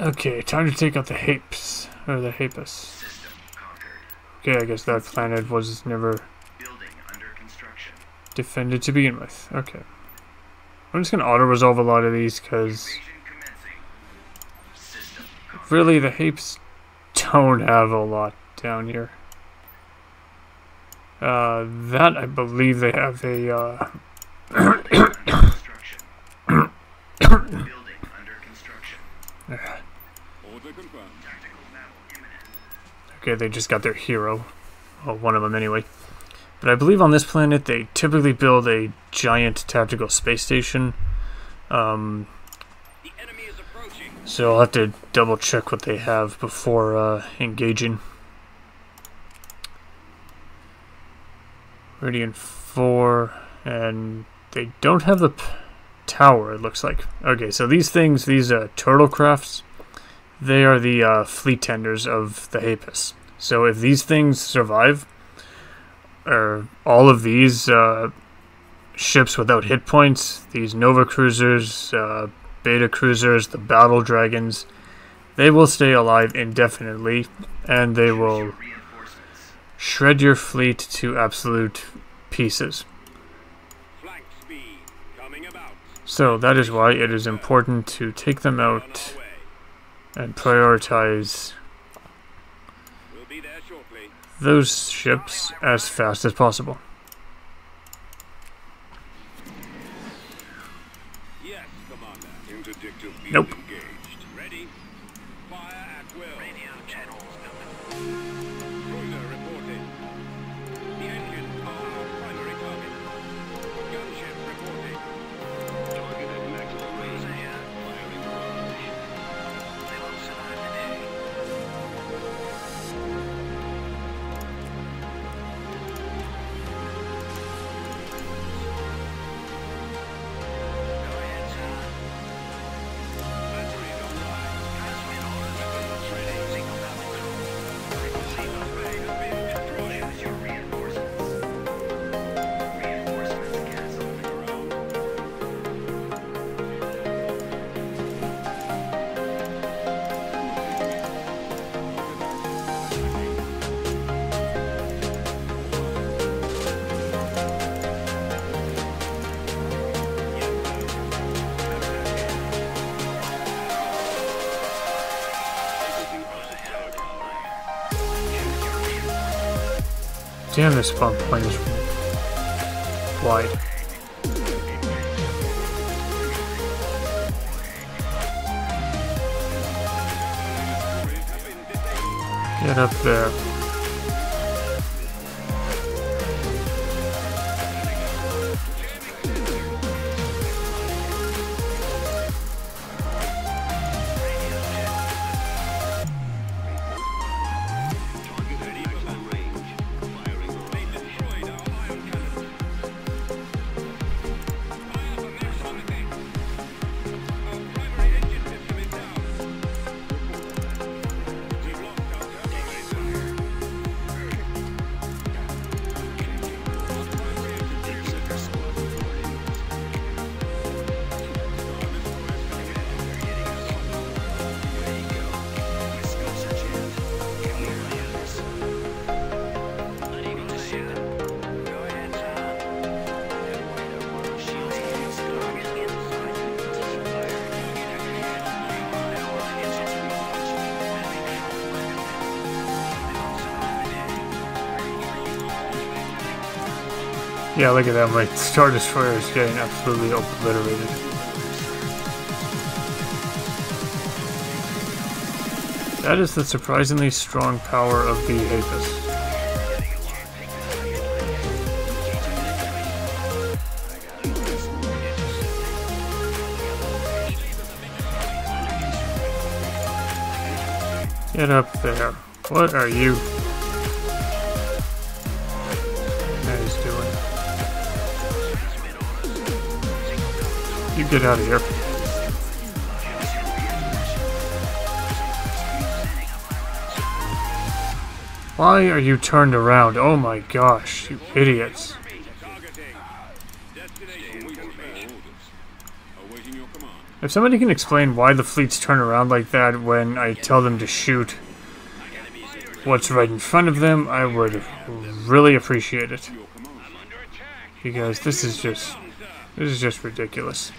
Okay, time to take out the Hapes. Or the Hapus. Okay, I guess that planet was never defended to begin with. Okay. I'm just going to auto-resolve a lot of these because really the Hapes don't have a lot down here. Uh, that I believe they have a uh, okay, they just got their hero. Well, one of them anyway. But I believe on this planet they typically build a giant tactical space station. Um, so I'll have to double check what they have before uh, engaging. Radiant 4, and they don't have the tower, it looks like. Okay, so these things, these uh, turtle crafts, they are the uh, fleet tenders of the Hapus. So if these things survive, or all of these uh, ships without hit points, these Nova cruisers, uh, Beta cruisers, the battle dragons, they will stay alive indefinitely, and they will shred your fleet to absolute pieces. So that is why it is important to take them out and prioritize those ships as fast as possible. Nope. Damn, this spawn point is wide. Get up there. Yeah, look at that. My Star Destroyer is getting absolutely obliterated. That is the surprisingly strong power of the Apis. Get up there. What are you? You get out of here. Why are you turned around? Oh my gosh, you idiots. If somebody can explain why the fleets turn around like that when I tell them to shoot what's right in front of them, I would really appreciate it. Because this is just this is just ridiculous.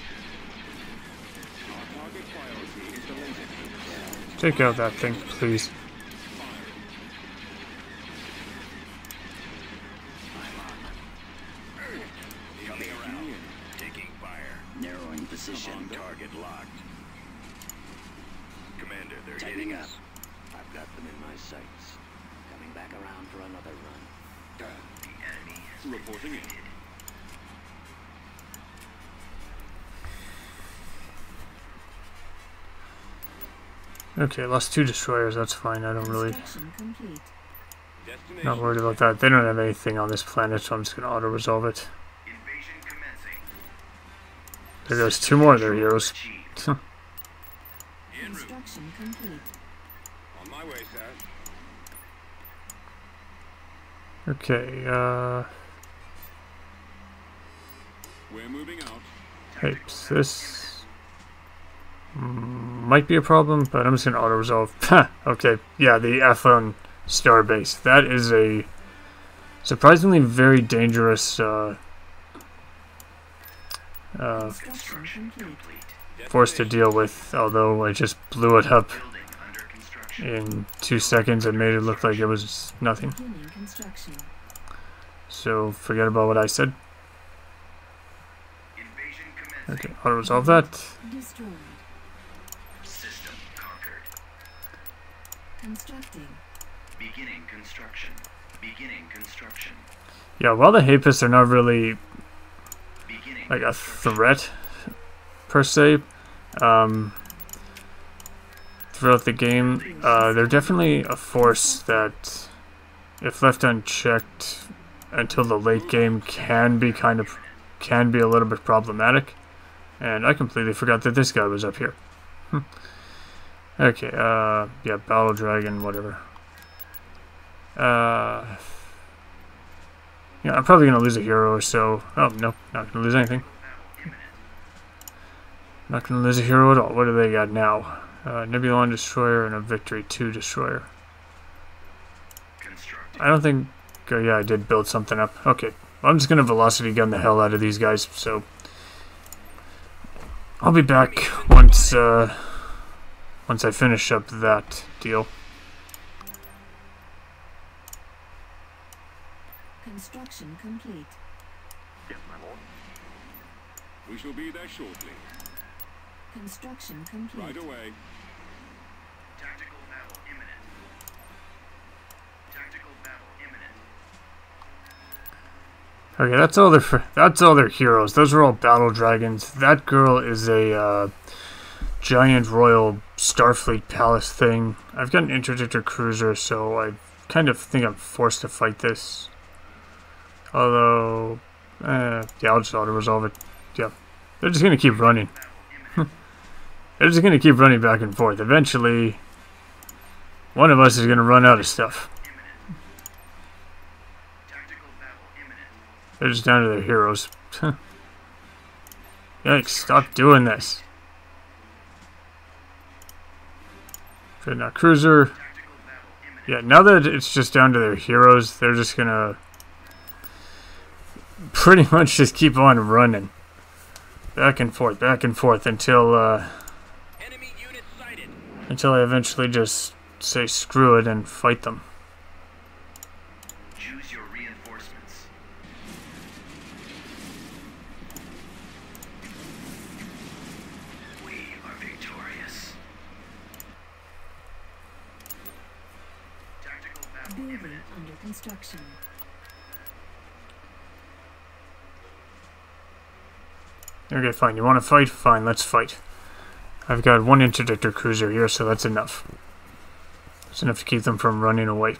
Take out that thing, please. Okay, lost two destroyers, that's fine, I don't really... Not worried about that. They don't have anything on this planet, so I'm just gonna auto-resolve it. There goes two more of their heroes. Construction complete. On my way, sir. Okay, uh... We're moving out. Hey, this might be a problem, but I'm just going to auto-resolve. okay, yeah, the Athlon Starbase. That is a surprisingly very dangerous uh, uh, force to deal with, although I just blew it up in two seconds and made it look like it was nothing. So forget about what I said. Okay, I'll resolve that. Constructing. Beginning construction. Beginning construction. Yeah, while the Hapists are not really like a threat per se, um, throughout the game, uh, they're definitely a force that, if left unchecked until the late game, can be kind of can be a little bit problematic. And I completely forgot that this guy was up here. Okay, uh, yeah, Battle Dragon, whatever. Uh, yeah, I'm probably going to lose a hero or so. Oh, no, not going to lose anything. Not going to lose a hero at all. What do they got now? Uh, Nebulon Destroyer and a Victory 2 Destroyer. I don't think... Oh, yeah, I did build something up. Okay, I'm just going to Velocity Gun the hell out of these guys, so... I'll be back once, uh once I finish up that deal. Construction complete. Yes, my lord. We shall be there shortly. Construction complete. Right away. Tactical battle imminent. Tactical battle imminent. Okay, that's all their that's all their heroes. Those are all battle dragons. That girl is a uh, giant royal Starfleet Palace thing. I've got an interdictor cruiser, so I kind of think I'm forced to fight this. Although, eh, yeah, I'll just auto-resolve it. Yeah, they're just going to keep running. they're just going to keep running back and forth. Eventually, one of us is going to run out of stuff. They're just down to their heroes. Yikes, stop doing this. Dreadnought Cruiser. Yeah, now that it's just down to their heroes, they're just gonna pretty much just keep on running. Back and forth, back and forth until uh, until I eventually just say screw it and fight them. Construction. Okay, fine. You want to fight? Fine, let's fight. I've got one interdictor cruiser here, so that's enough. That's enough to keep them from running away.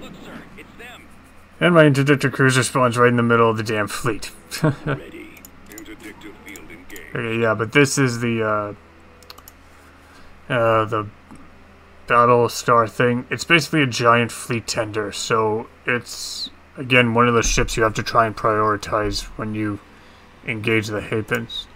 Look, sir, it's them. And my interdictor cruiser spawns right in the middle of the damn fleet. okay, yeah, but this is the, uh, uh, the battle star thing. It's basically a giant fleet tender, so it's again one of the ships you have to try and prioritize when you engage the Hapans.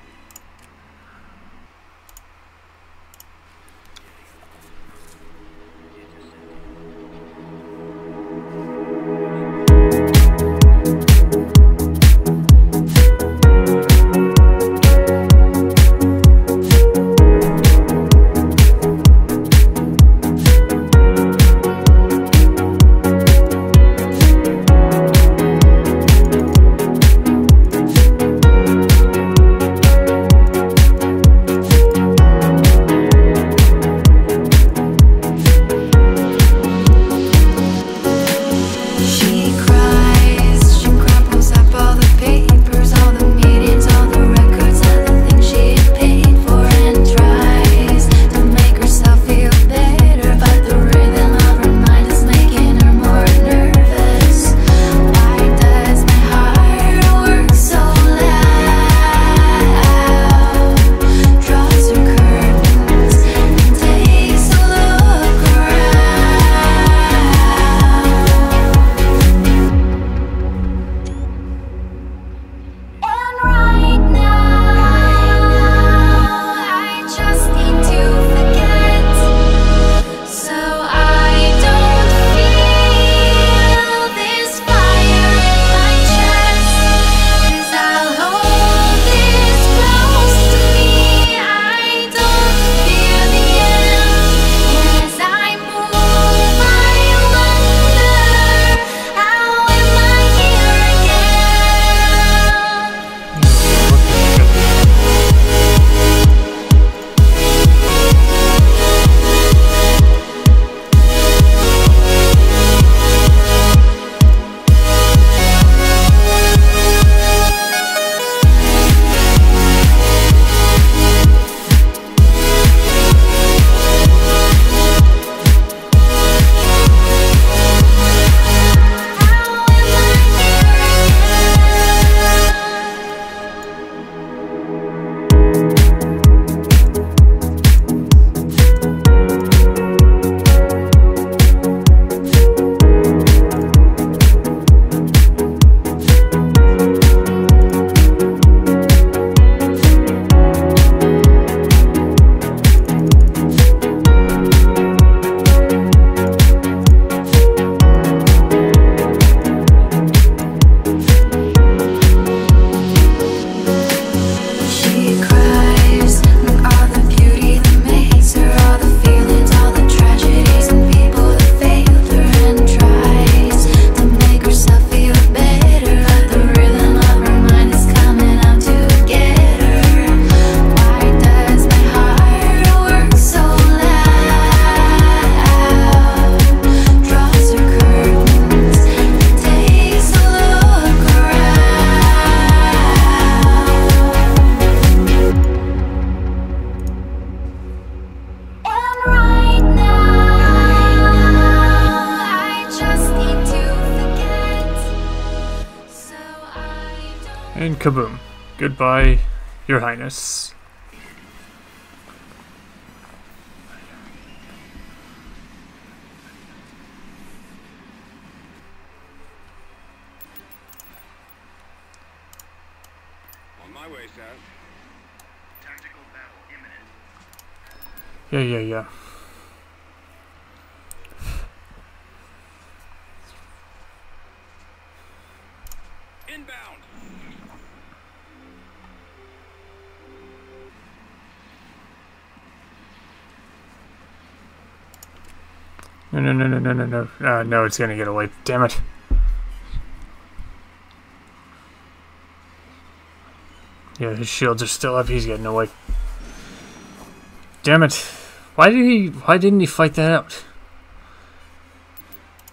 Kaboom. Goodbye, Your Highness. On my way, sir. Tactical battle imminent. Yeah, yeah, yeah. Inbound. No, no, no, no, no, no, no. Uh, no, it's gonna get away. Damn it. Yeah, his shields are still up. He's getting away. Damn it. Why did he, why didn't he fight that out?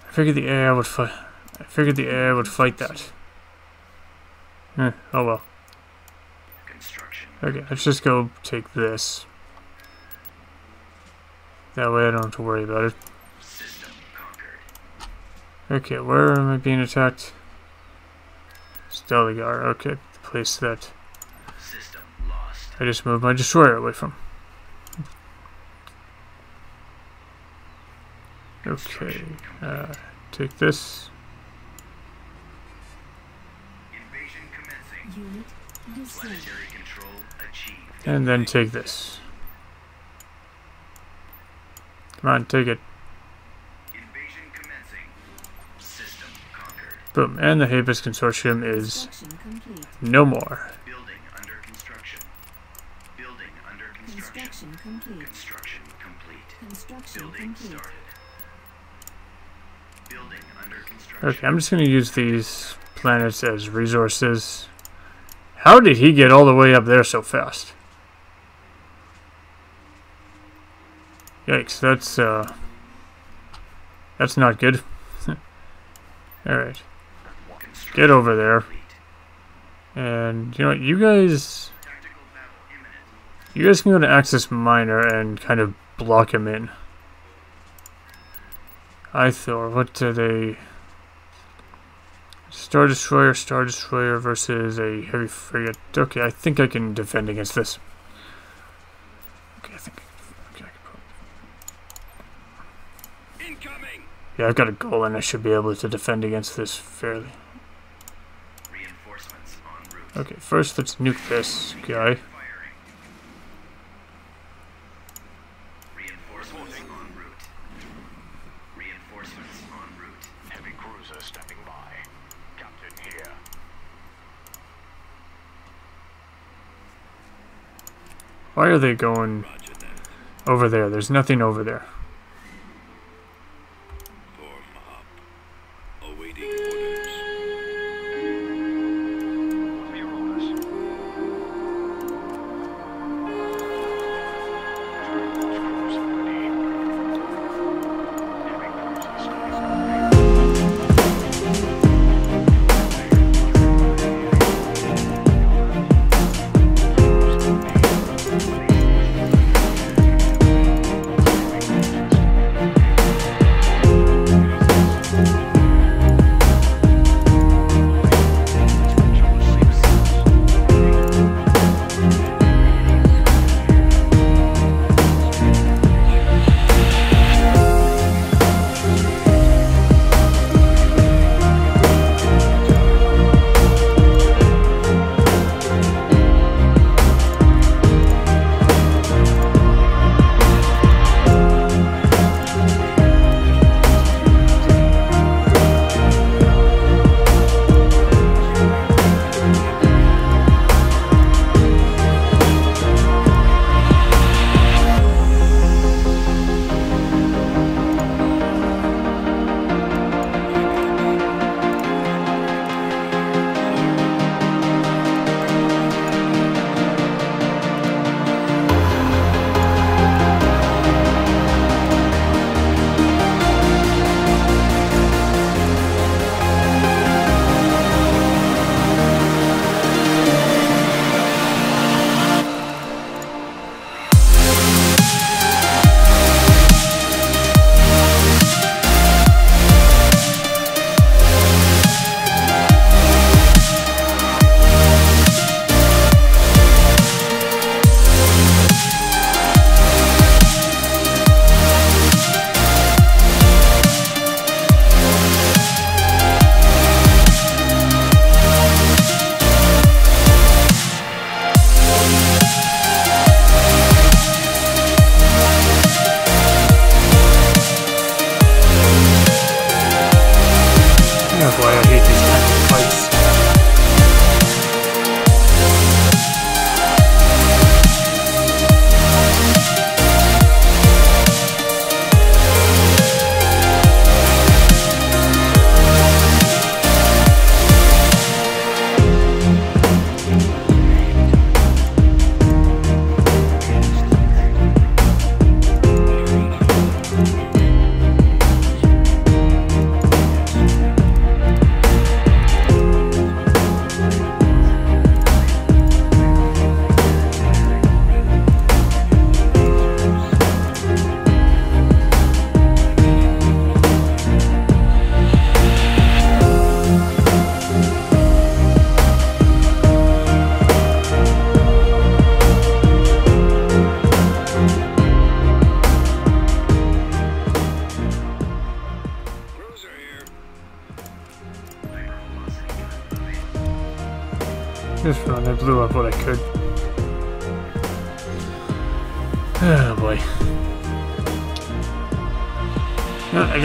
I figured the air would fight, I figured the air would fight that. Eh, oh well. Okay, let's just go take this. That way I don't have to worry about it. Okay, where am I being attacked? Steligar, okay, the place that I just moved my destroyer away from. Okay, uh, take this. And then take this. Come on, take it. Boom. And the Hapus Consortium is no more. Building under construction. Building under construction. Construction complete. Construction complete. Construction Building complete. started. Building under construction. Okay, I'm just going to use these planets as resources. How did he get all the way up there so fast? Yikes, that's, uh... That's not good. Alright, Construction get over there. And, you know what, you guys... Tactical battle imminent. You guys can go to Axis Minor and kind of block him in. Ithor, what do they... Star Destroyer, Star Destroyer versus a heavy frigate. Okay, I think I can defend against this. Okay, I think... Okay, I can probably, Incoming! yeah, I've got a goal and I should be able to defend against this fairly. Okay, first let's nuke this guy. Why are they going over there? There's nothing over there.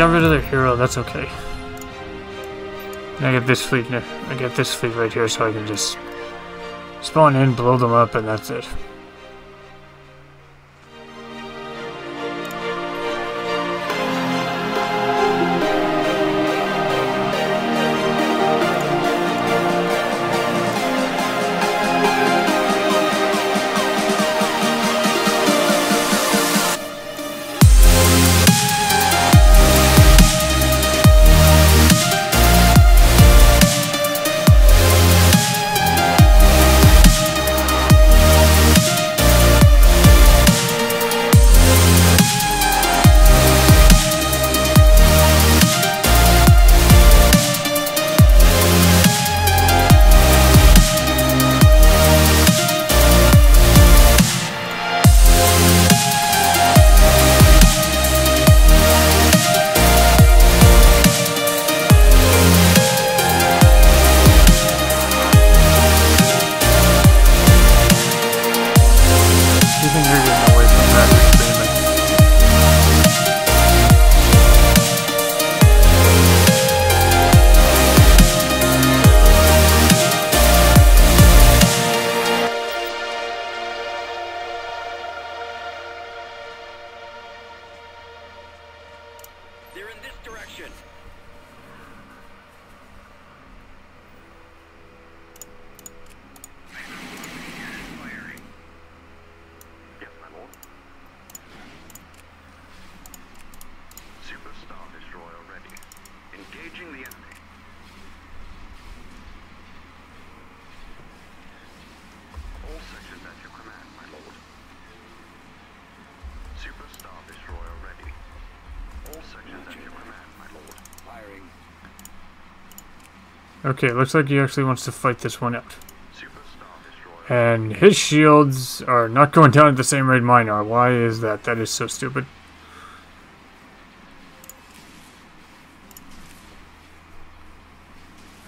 Got rid of their hero, that's okay. And I get this fleet, I get this fleet right here so I can just spawn in, blow them up, and that's it. Okay, looks like he actually wants to fight this one out. And his shields are not going down at the same rate mine are. Why is that? That is so stupid.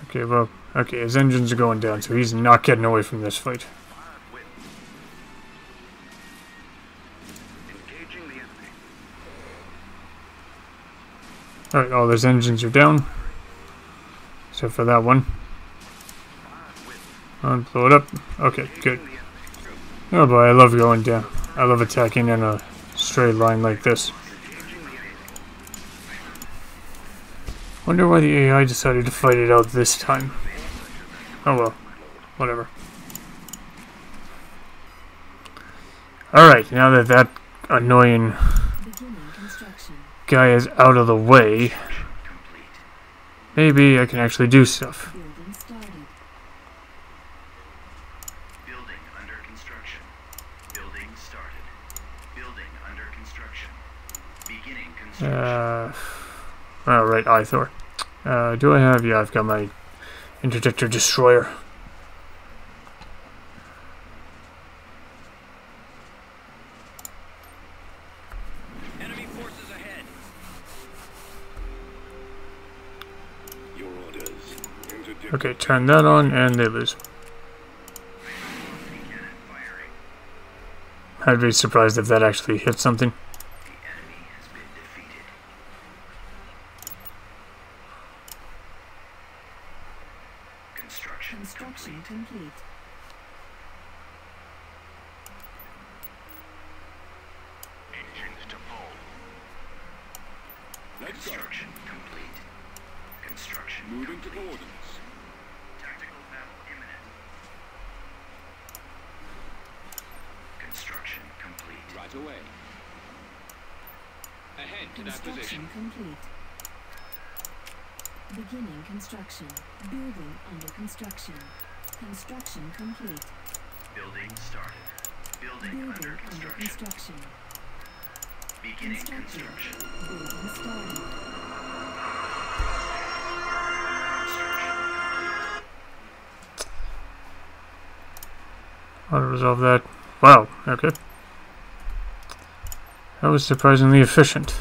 Okay, well, okay, his engines are going down, so he's not getting away from this fight. Fired wind. Engaging the enemy. Alright, all those engines are down. Except for that one. Fired blow it up. Okay, good. Oh boy, I love going down. I love attacking in a straight line like this. Engaging the enemy. Wonder why the AI decided to fight it out this time. Oh well, whatever. Alright, now that that annoying guy is out of the way. Maybe I can actually do stuff. Building started. Building under construction. Building started. Building under construction. Beginning construction. Uh, alright, Ithor. Uh, do I have? Yeah, I've got my Interdictor Destroyer. Okay, turn that on and they lose. I'd be surprised if that actually hit something. The enemy has been defeated. Construction Construction complete. complete. Engines to full. Let's go. Construction complete. Construction Moving to complete. coordinates. Tactical battle imminent. Construction complete. Right away. Ahead to that Construction position. complete. Beginning construction. Building under construction. Construction complete. Building started. Building Building under under construction. construction. Beginning Construction. construction. Building started. Construction complete. How to resolve that? Wow, okay. That was surprisingly efficient.